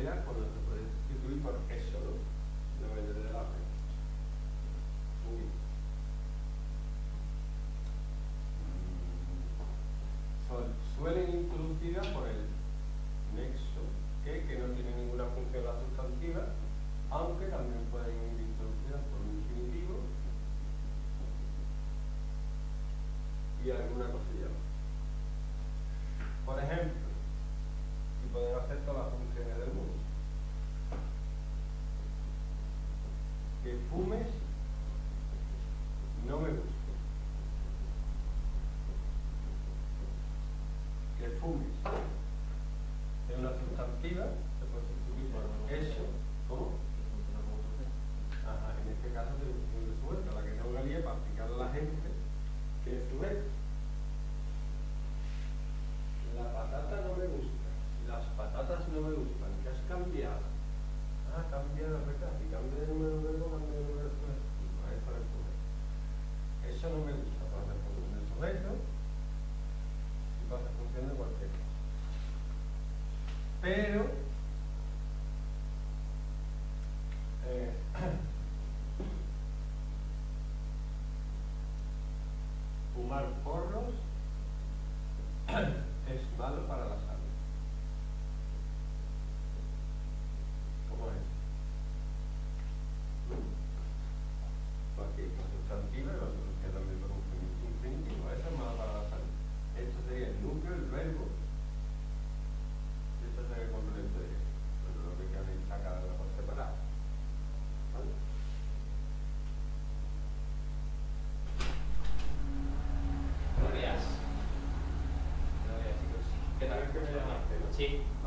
era cuando se puede sustituir por Éxodo, la mayoría de la fe. Uy. Son, suelen introducidas por el nexo, que, que no tiene ninguna función la sustantiva, aunque también pueden ir introducidas por un perfumes. Es una sustantiva se puede sustituir por eso. ¿Cómo? Ajá, en este caso se suelta, la que se valía para explicarle a la gente que es su vez. pero eh, fumar porros es malo para take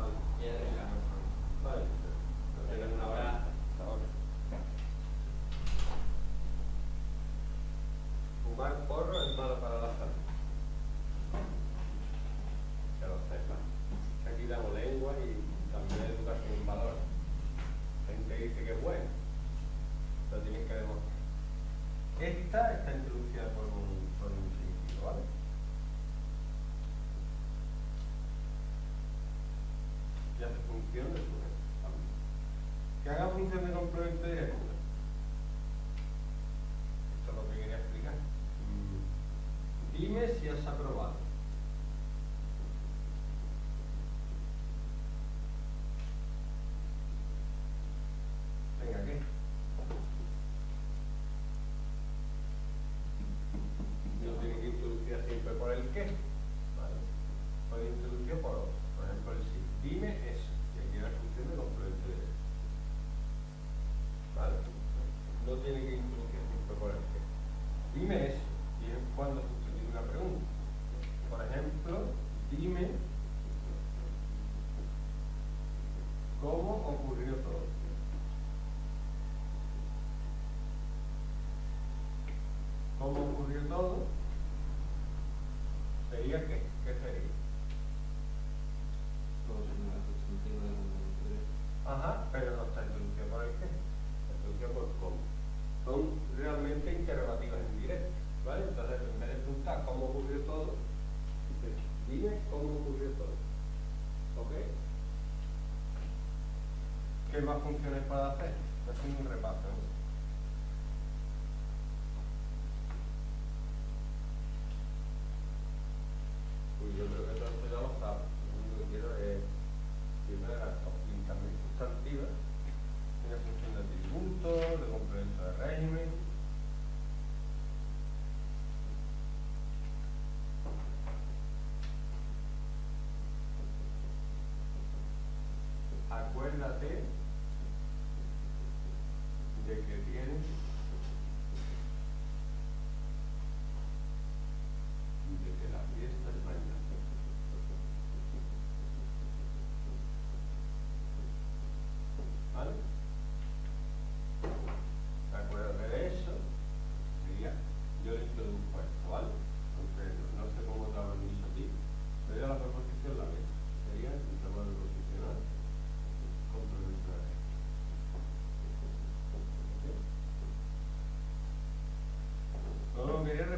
función de complementaria? Esto es lo que quería explicar. Mm. Dime si has aprobado. cómo ocurrió todo. Dime cómo ocurrió todo. ¿Ok? ¿Qué más funciones para hacer? Es un repaso. de que tienes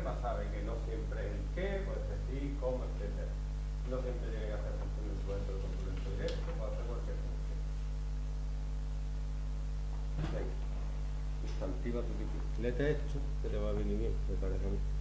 más sabe que no siempre el qué, pues este sí, cómo, etc. No siempre tiene que hacer función de instrumento de complemento directo, puede hacer cualquier función. Sustantiva, tu bicicleta, esto, que te va a venir bien, me parece a mí.